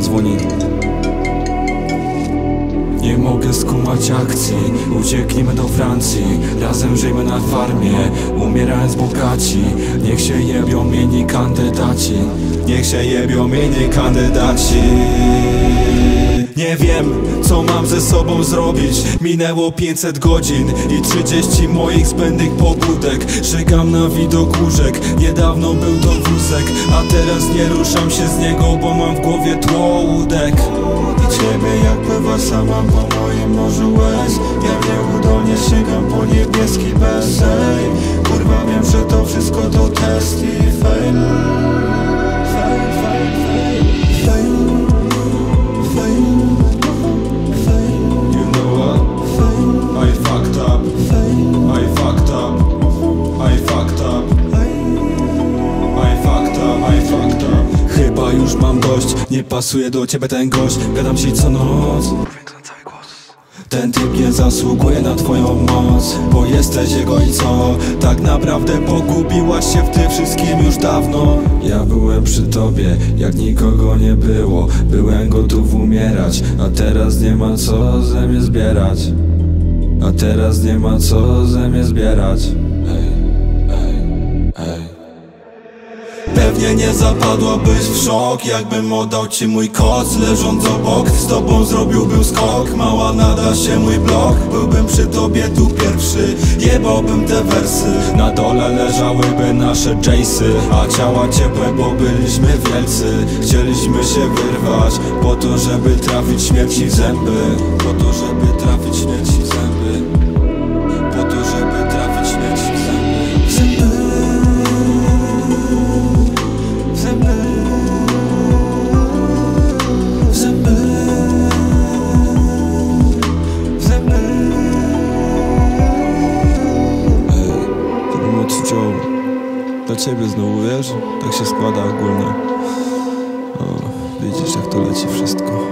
отзвонить. Nie mogę skumać akcji. Ucieknijmy do Francji. Razem żyjmy na farmie Umierając bogaci. Niech się jebią mieni kandydaci. Niech się jebią mieni kandydaci. Nie wiem, co mam ze sobą zrobić. Minęło 500 godzin i 30 moich zbędnych pobudek. Żygam na widok łóżek, niedawno był to wózek A teraz nie ruszam się z niego, bo mam w głowie tło ciebie jak pływa sama po moim morzu łez. Ja nieudolnie sięgam po niebieski bezej. Kurwa wiem, że to wszystko to test i Fail, Chyba już mam dość, nie pasuje do ciebie ten gość. Gadam ci co noc. Ten typ nie zasługuje na twoją moc Bo jesteś jego i co? Tak naprawdę pogubiłaś się w tym wszystkim już dawno. Ja byłem przy tobie, jak nikogo nie było. Byłem gotów umierać, a teraz nie ma co ze mnie zbierać. A teraz nie ma co ze mnie zbierać Pewnie nie zapadłabyś w szok. Jakbym oddał ci mój koc Leżąc obok Z tobą zrobiłbym skok. Mała nada się mój blok. Byłbym przy tobie tu pierwszy Jebałbym te wersy. Na dole leżałyby nasze Jace'y A ciała ciepłe, bo byliśmy wielcy. Chcieliśmy się wyrwać Po to, żeby trafić śmierci w zęby. Po to, żeby trafić śmierci w zęby odciął dla ciebie znowu, wiesz? Tak się składa ogólnie. O, widzisz jak to leci wszystko.